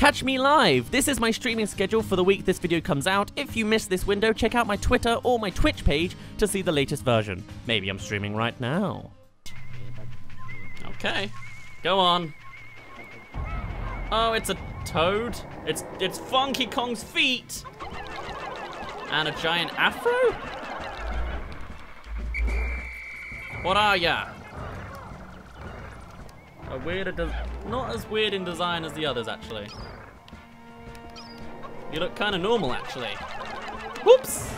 Catch me live! This is my streaming schedule for the week this video comes out. If you missed this window, check out my Twitter or my Twitch page to see the latest version. Maybe I'm streaming right now. Okay, go on. Oh, it's a toad? It's it's Funky Kong's feet! And a giant afro? What are ya? A weirder, not as weird in design as the others, actually. You look kind of normal, actually. Whoops!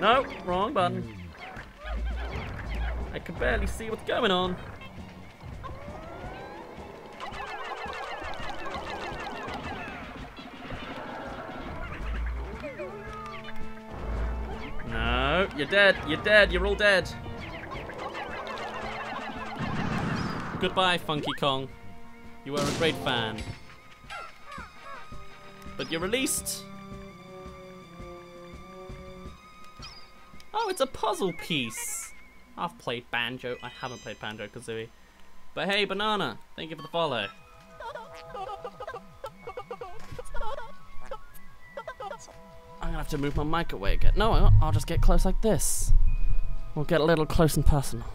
No, wrong button. I can barely see what's going on. You're dead. You're dead. You're all dead. Goodbye, Funky Kong. You were a great fan. But you're released. Oh, it's a puzzle piece. I've played Banjo. I haven't played Banjo Kazooie. But hey, Banana, thank you for the follow. Gonna have to move my mic away again. No, I'll just get close like this. We'll get a little close and personal.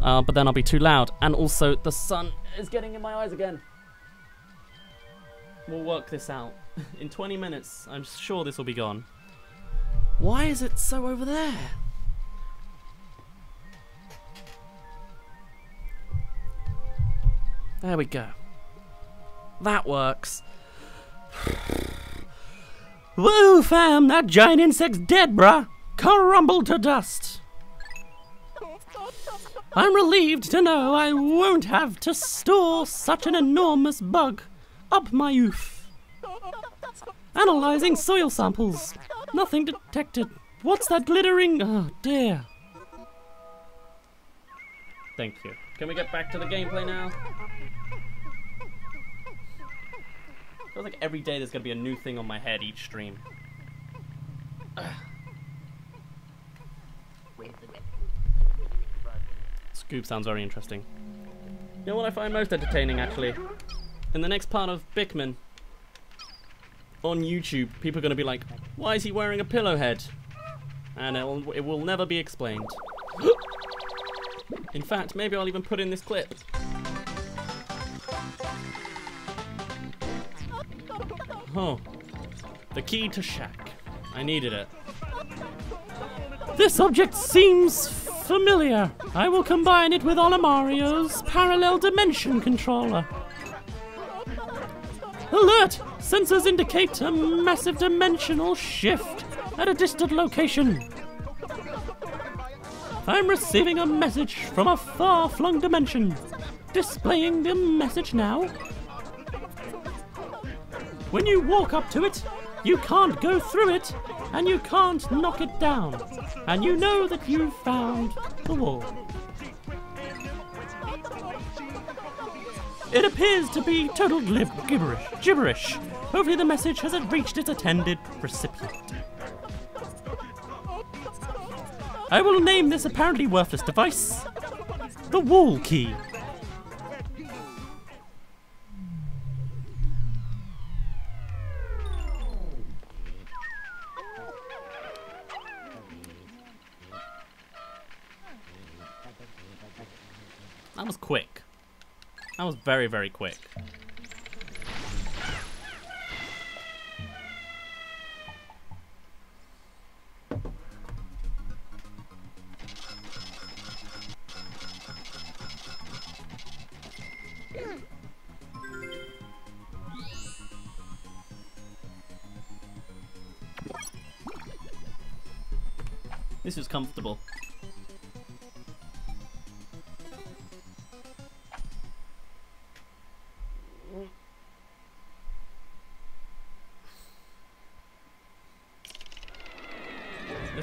Uh, but then I'll be too loud. And also, the sun is getting in my eyes again. We'll work this out. In 20 minutes, I'm sure this will be gone. Why is it so over there? There we go. That works. Whoa, fam, that giant insect's dead, bruh. Crumbled to dust. I'm relieved to know I won't have to store such an enormous bug up my oof. Analyzing soil samples. Nothing detected. What's that glittering? Oh, dear. Thank you. Can we get back to the gameplay now? Feels like every day there's gonna be a new thing on my head each stream. Scoop sounds very interesting. You know what I find most entertaining, actually? In the next part of Bikmin on YouTube, people are going to be like, why is he wearing a pillow head? And it will, it will never be explained. in fact, maybe I'll even put in this clip. Oh, the key to Shack. I needed it. This object seems familiar. I will combine it with Olimario's parallel dimension controller. Alert! Sensors indicate a massive dimensional shift at a distant location. I'm receiving a message from a far-flung dimension. Displaying the message now. When you walk up to it, you can't go through it, and you can't knock it down. And you know that you've found the wall. It appears to be total gibberish. gibberish. Hopefully the message has reached its intended recipient. I will name this apparently worthless device the wall key. That was quick. That was very, very quick. This is comfortable.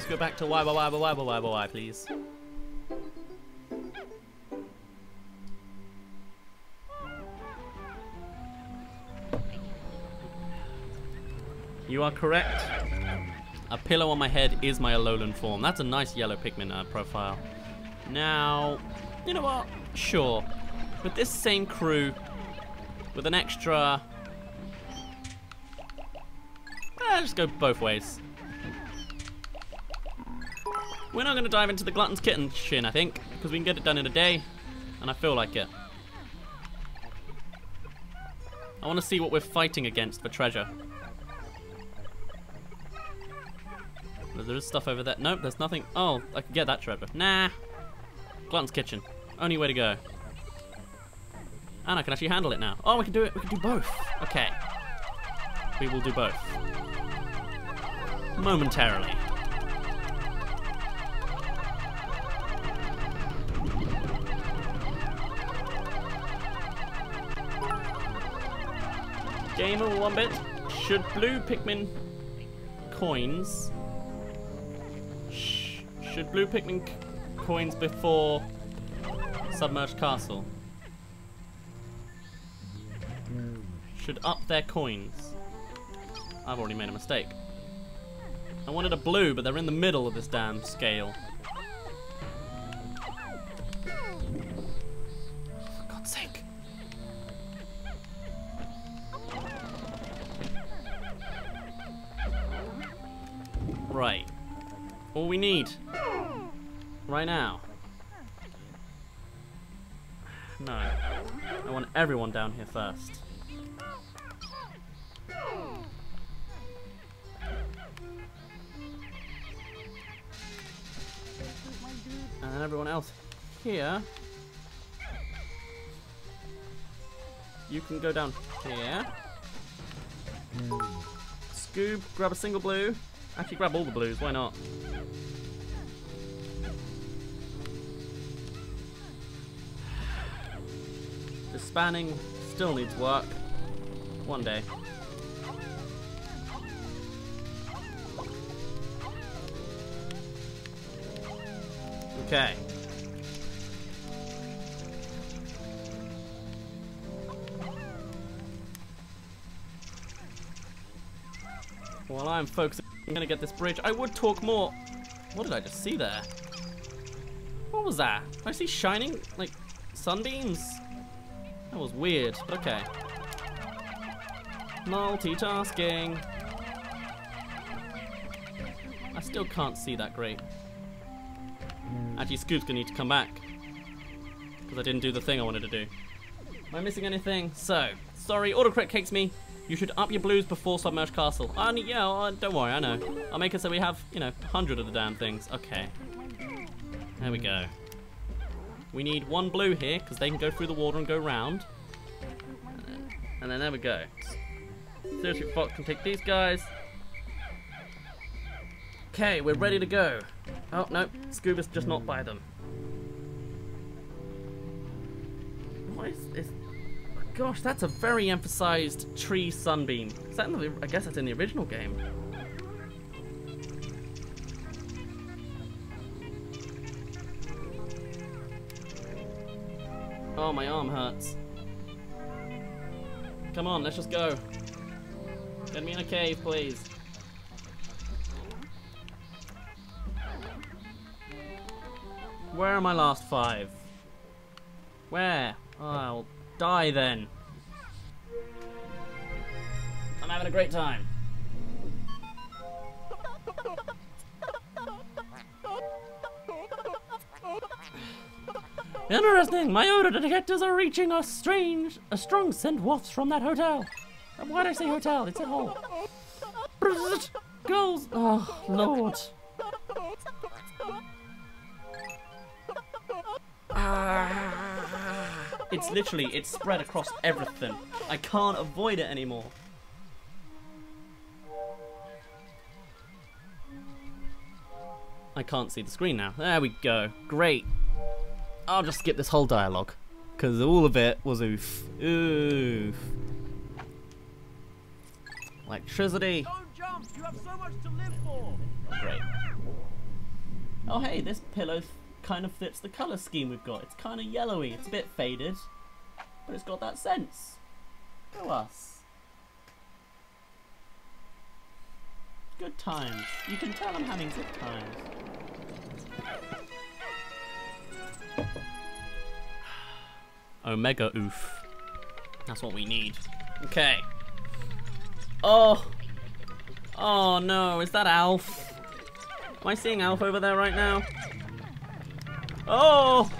Let's go back to why, why, why, why, why, why, why, please. You are correct. A pillow on my head is my Alolan form. That's a nice yellow Pikmin uh, profile. Now, you know what? Sure. With this same crew, with an extra... Eh, just go both ways. We're not going to dive into the Glutton's Kitchen, I think, because we can get it done in a day, and I feel like it. I want to see what we're fighting against for treasure. There is stuff over there. Nope, there's nothing. Oh, I can get that treasure. Nah. Glutton's Kitchen. Only way to go. And I can actually handle it now. Oh, we can do it. We can do both. Okay. We will do both. Momentarily. Game of one bit. Should blue Pikmin coins sh should blue Pikmin coins before submerged castle should up their coins. I've already made a mistake. I wanted a blue, but they're in the middle of this damn scale. Right. All we need. Right now. No. I want everyone down here first. And then everyone else here. You can go down here. Scoob, grab a single blue. Actually, grab all the blues, why not? The spanning still needs work. One day. Okay. While I'm focusing, I'm gonna get this bridge. I would talk more. What did I just see there? What was that? I see shining, like, sunbeams? That was weird, but okay. Multitasking. I still can't see that great. Actually, Scoop's gonna need to come back. Because I didn't do the thing I wanted to do. Am I missing anything? So, sorry, autocorrect kicks me. You should up your blues before Submerged Castle. Uh, yeah, uh, don't worry, I know. I'll make it so we have, you know, 100 of the damn things. Okay. There we go. We need one blue here, because they can go through the water and go round. And then there we go. Seriously, Fox can take these guys. Okay, we're ready to go. Oh, no, Scuba's just not by them. What is? Gosh, that's a very emphasized tree sunbeam. Is that the, I guess that's in the original game. Oh, my arm hurts. Come on, let's just go. Get me in a cave, please. Where are my last five? Where? Oh, I'll die then. I'm having a great time. Interesting. My odor detectors are reaching a strange, a strong scent wafts from that hotel. Why did I say hotel? It's a hole. Girls. Oh, Lord. It's literally, it's spread across everything. I can't avoid it anymore. I can't see the screen now. There we go. Great. I'll just skip this whole dialogue. Because all of it was oof. Oof. Electricity. Don't jump! You have so much to live for! Great. Oh hey, this pillow kind of fits the colour scheme we've got. It's kind of yellowy. It's a bit faded. But it's got that sense. Go us. Good times. You can tell I'm having good times. Omega oof. That's what we need. Okay. Oh. Oh no, is that Alph? Am I seeing Alph over there right now? Oh!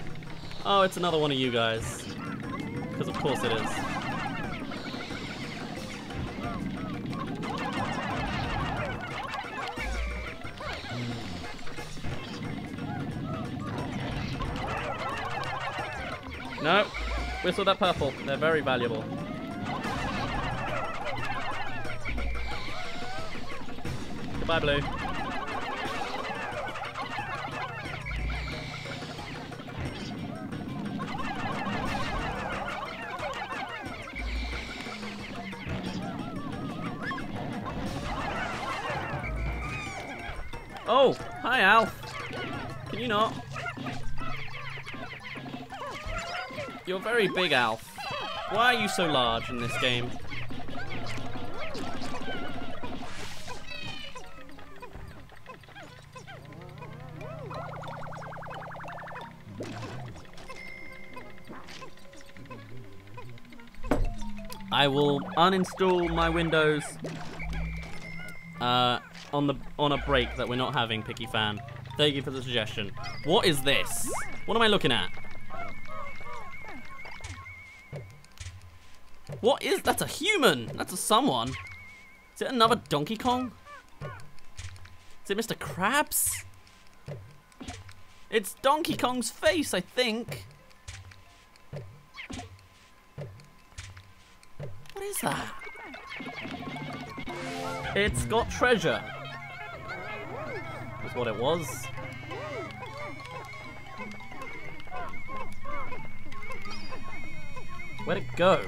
Oh, it's another one of you guys. Because of course it is. Hmm. No, whistle that purple. They're very valuable. Goodbye, blue. Can you not? You're very big, Alph. Why are you so large in this game? I will uninstall my Windows uh, on the on a break that we're not having, Picky Fan. Thank you for the suggestion. What is this? What am I looking at? What is that's a human? That's a someone. Is it another Donkey Kong? Is it Mr. Krabs? It's Donkey Kong's face, I think. What is that? It's got treasure. What it was. Where'd it go?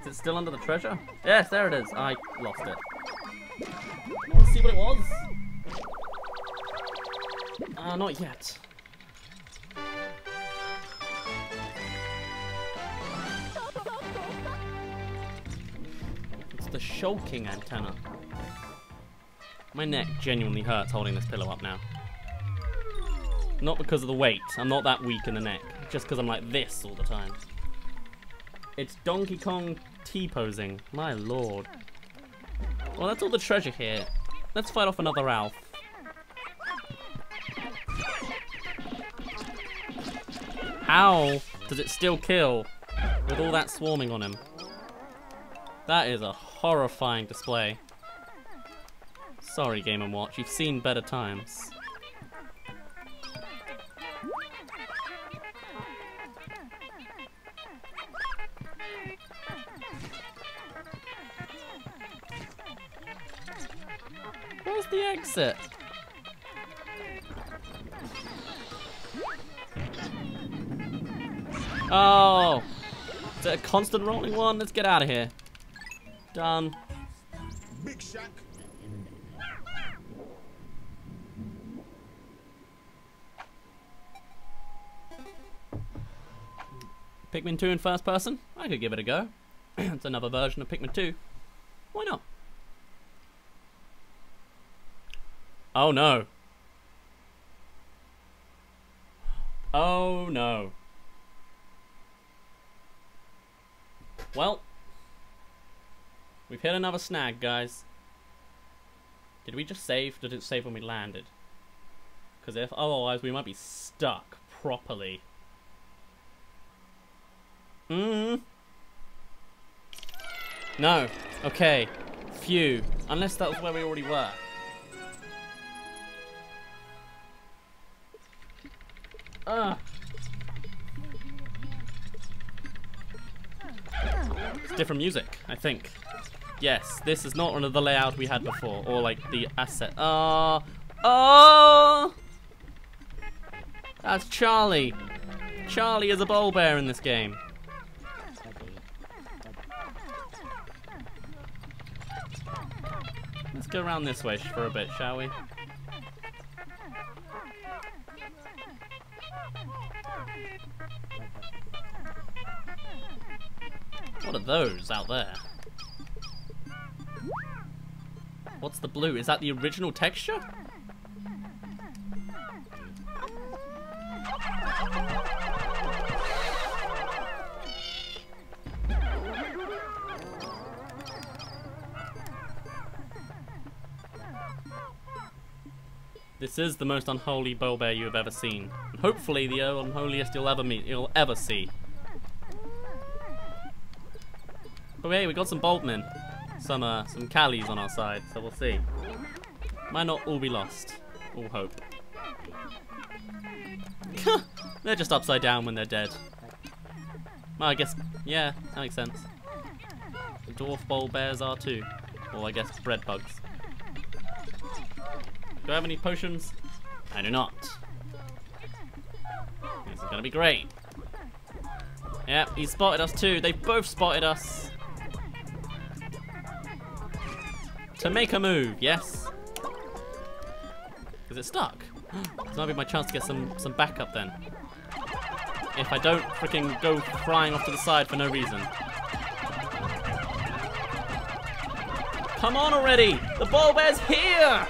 Is it still under the treasure? Yes, there it is. I lost it. Let's see what it was. Uh, not yet. It's the shulking antenna. My neck genuinely hurts holding this pillow up now. Not because of the weight. I'm not that weak in the neck. Just because I'm like this all the time. It's Donkey Kong T-posing. My lord. Well, that's all the treasure here. Let's fight off another Alph. How does it still kill with all that swarming on him? That is a horrifying display. Sorry, Game & Watch, you've seen better times. Where's the exit? Oh! Is it a constant rolling one? Let's get out of here. Done. Big Shack. Pikmin 2 in first person? I could give it a go. it's another version of Pikmin 2. Why not? Oh no. Oh no. Well, we've hit another snag, guys. Did we just save? Did it save when we landed? Because if otherwise, we might be stuck properly. Hmm. No. Okay. Phew. Unless that was where we already were. Ah. It's different music, I think. Yes, this is not one of the layout we had before, or like the asset. Oh, oh! That's Charlie. Charlie is a bulbear in this game. Let's go around this way for a bit, shall we? What are those out there? What's the blue? Is that the original texture? This is the most unholy bear you have ever seen. And hopefully the unholiest you'll ever meet, you'll ever see. But hey, we got some Bulbmin. Some, uh, some Callies on our side, so we'll see. Might not all be lost. All hope. they're just upside down when they're dead. Well, I guess, yeah, that makes sense. The dwarf bulbears are too. Well, I guess bread bugs. Do I have any potions? I do not. This is gonna be great. Yep, he spotted us too. They both spotted us. To make a move, yes. Is it stuck? this might be my chance to get some, some backup then. If I don't freaking go flying off to the side for no reason. Come on already! The bulbear's here!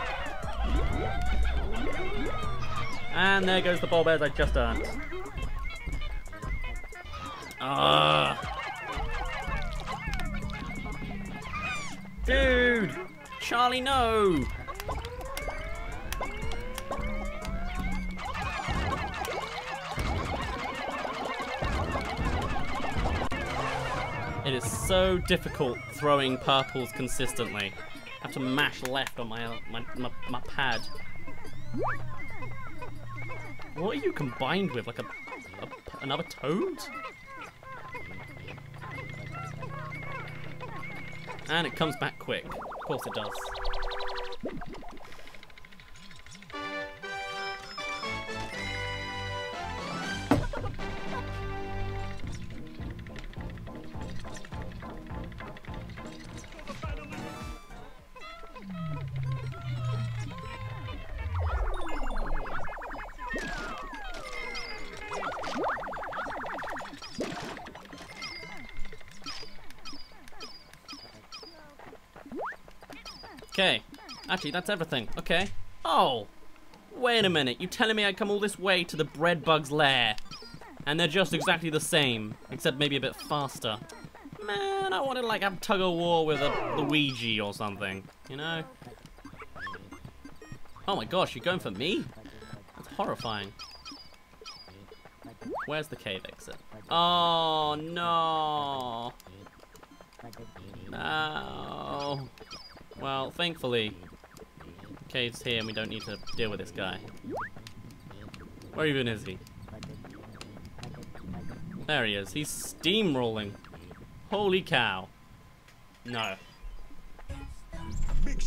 And there goes the bulbears I just earned. Ah. Dude! Charlie, no! It is so difficult throwing purples consistently. I have to mash left on my, uh, my, my, my pad. What are you combined with? Like a, a another toad? And it comes back quick. Of course it does. Okay. Actually, that's everything. Okay. Oh. Wait a minute. You telling me I come all this way to the bread bug's lair? And they're just exactly the same, except maybe a bit faster. Man, I wanted like have tug of war with a Luigi or something, you know? Oh my gosh, you're going for me? That's horrifying. Where's the cave exit? Oh no! No! Well, thankfully, Cave's here and we don't need to deal with this guy. Where even is he? There he is. He's steamrolling. Holy cow. No. Big.